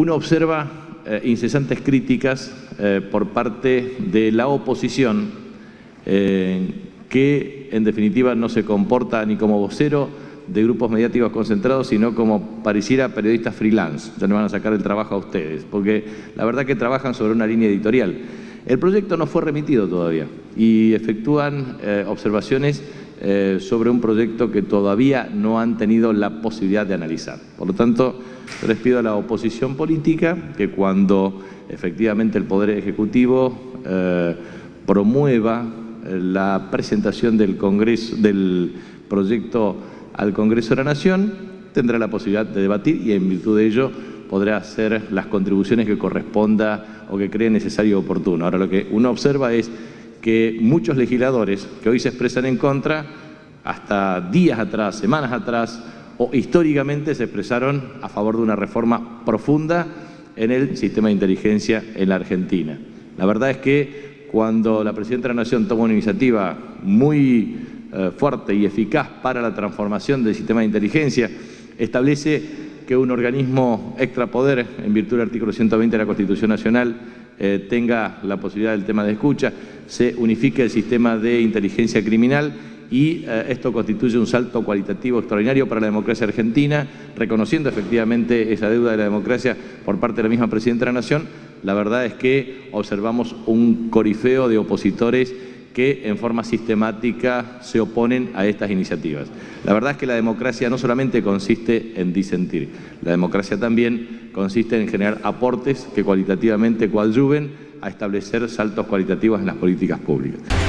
uno observa eh, incesantes críticas eh, por parte de la oposición eh, que en definitiva no se comporta ni como vocero de grupos mediáticos concentrados, sino como pareciera periodistas freelance. Ya le van a sacar el trabajo a ustedes, porque la verdad que trabajan sobre una línea editorial. El proyecto no fue remitido todavía y efectúan observaciones sobre un proyecto que todavía no han tenido la posibilidad de analizar. Por lo tanto, les pido a la oposición política que cuando efectivamente el Poder Ejecutivo eh, promueva eh, la presentación del, Congreso, del proyecto al Congreso de la Nación, tendrá la posibilidad de debatir y en virtud de ello podrá hacer las contribuciones que corresponda o que cree necesario o oportuno. Ahora lo que uno observa es que muchos legisladores que hoy se expresan en contra, hasta días atrás, semanas atrás, o históricamente se expresaron a favor de una reforma profunda en el sistema de inteligencia en la Argentina. La verdad es que cuando la Presidenta de la Nación toma una iniciativa muy eh, fuerte y eficaz para la transformación del sistema de inteligencia, establece que un organismo extrapoder, en virtud del artículo 120 de la Constitución Nacional, eh, tenga la posibilidad del tema de escucha, se unifique el sistema de inteligencia criminal y eh, esto constituye un salto cualitativo extraordinario para la democracia argentina, reconociendo efectivamente esa deuda de la democracia por parte de la misma Presidenta de la Nación. La verdad es que observamos un corifeo de opositores que en forma sistemática se oponen a estas iniciativas. La verdad es que la democracia no solamente consiste en disentir, la democracia también consiste en generar aportes que cualitativamente coadyuven a establecer saltos cualitativos en las políticas públicas.